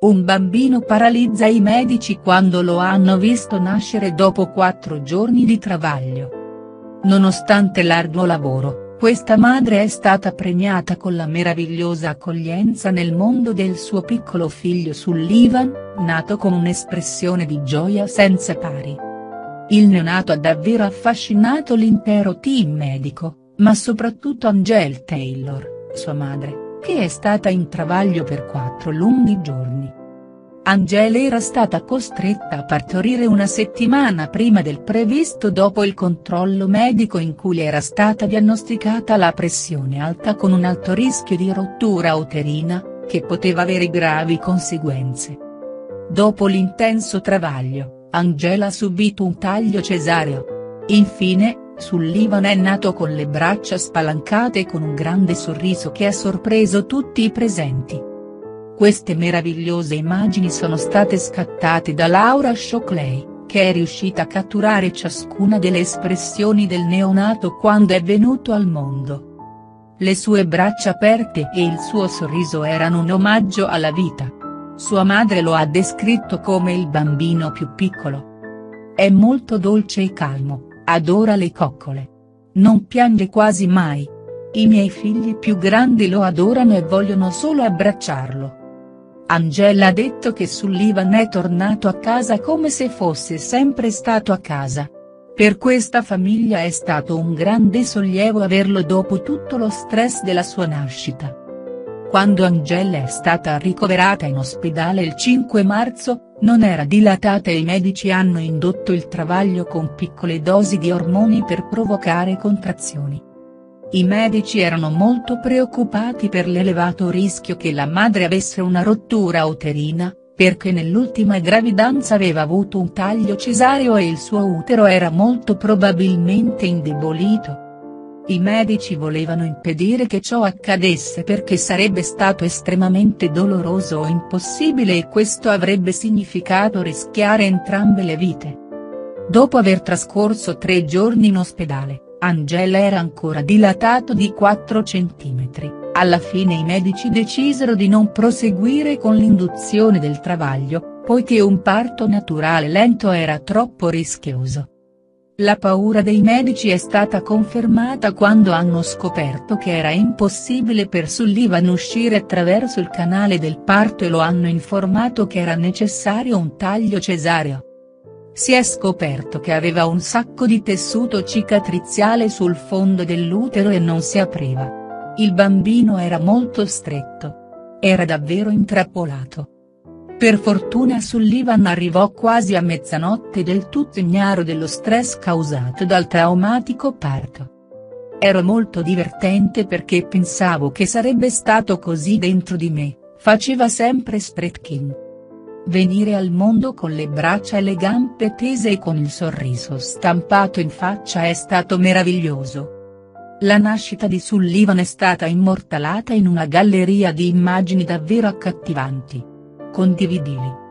Un bambino paralizza i medici quando lo hanno visto nascere dopo quattro giorni di travaglio. Nonostante l'arduo lavoro, questa madre è stata premiata con la meravigliosa accoglienza nel mondo del suo piccolo figlio Sullivan, nato con un'espressione di gioia senza pari. Il neonato ha davvero affascinato l'intero team medico, ma soprattutto Angel Taylor, sua madre, che è stata in travaglio per quattro lunghi giorni. Angela era stata costretta a partorire una settimana prima del previsto dopo il controllo medico in cui era stata diagnosticata la pressione alta con un alto rischio di rottura uterina, che poteva avere gravi conseguenze. Dopo l'intenso travaglio, Angela ha subito un taglio cesareo. Infine, Sullivan è nato con le braccia spalancate e con un grande sorriso che ha sorpreso tutti i presenti. Queste meravigliose immagini sono state scattate da Laura Shockley, che è riuscita a catturare ciascuna delle espressioni del neonato quando è venuto al mondo. Le sue braccia aperte e il suo sorriso erano un omaggio alla vita. Sua madre lo ha descritto come il bambino più piccolo. È molto dolce e calmo, adora le coccole. Non piange quasi mai. I miei figli più grandi lo adorano e vogliono solo abbracciarlo. Angela ha detto che Sullivan è tornato a casa come se fosse sempre stato a casa. Per questa famiglia è stato un grande sollievo averlo dopo tutto lo stress della sua nascita. Quando Angela è stata ricoverata in ospedale il 5 marzo, non era dilatata e i medici hanno indotto il travaglio con piccole dosi di ormoni per provocare contrazioni. I medici erano molto preoccupati per l'elevato rischio che la madre avesse una rottura uterina, perché nell'ultima gravidanza aveva avuto un taglio cesareo e il suo utero era molto probabilmente indebolito. I medici volevano impedire che ciò accadesse perché sarebbe stato estremamente doloroso o impossibile e questo avrebbe significato rischiare entrambe le vite. Dopo aver trascorso tre giorni in ospedale, Angela era ancora dilatato di 4 cm, alla fine i medici decisero di non proseguire con l'induzione del travaglio, poiché un parto naturale lento era troppo rischioso. La paura dei medici è stata confermata quando hanno scoperto che era impossibile per Sullivan uscire attraverso il canale del parto e lo hanno informato che era necessario un taglio cesareo. Si è scoperto che aveva un sacco di tessuto cicatriziale sul fondo dell'utero e non si apriva. Il bambino era molto stretto. Era davvero intrappolato. Per fortuna Sullivan arrivò quasi a mezzanotte del tutto ignaro dello stress causato dal traumatico parto. Ero molto divertente perché pensavo che sarebbe stato così dentro di me, faceva sempre Spretkin. Venire al mondo con le braccia e le gambe tese e con il sorriso stampato in faccia è stato meraviglioso. La nascita di Sullivan è stata immortalata in una galleria di immagini davvero accattivanti. Condividili.